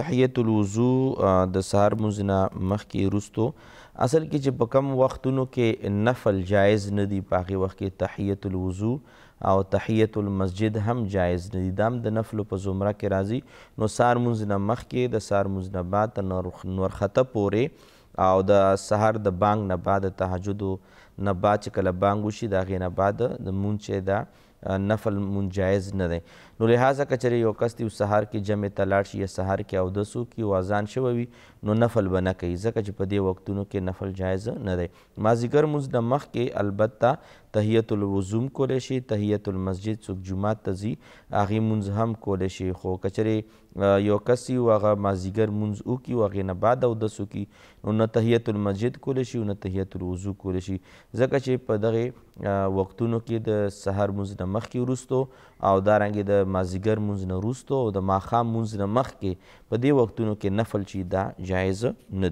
تحیت الوضو د سهار لمونځ نه مخکې وروسته اصل کې چې په کوم وختونو کې نفل جایز نه دي په هغې وخت کې تحیت الوضو او تحیت المسجد هم جایز نه دي دا هم د نفلو په زمره کې راځي نو سهار لمونځ نه مخکې د سهار لمونځ نه بعد تر نورخته پورې او د سهار د بانګ نه بعد د تهجدو نه بعد چې کله بانګ وشي د هغې نه بعد د لمونځ چې ده نفل لمونځ جائز نه دی نو لهذا که چېرې یو کس دیو سهار کې جمعې ته لاړ شي یا سهار کې اودس وکړي او اذان شوی وي نو نفل به نه کوي ځکه چې په دې وختونو کې نفل جائز نه دی مازیګر لمونځ نه مخکې البته تحیت الوضو هم کولی شي تحیت المسجد څوک جومات ته ځي هغې لمونځ هم کولی شي خو که چېرې يو کس يي هغه مازيګر مونځ وکړي او هغې نه بعد اودس وکړي نو نه تحية المسجد کولی شي او نه تحية الوضو کولی شي ځکه چې په دغه وختونو کې د سحر مونځ نه مخکې وروسته او دارنګې د مازيګر مونځ نه وروسته او د ماښام مونځ نه مخکې په دې وختونو کې نفل چې دا جایز نه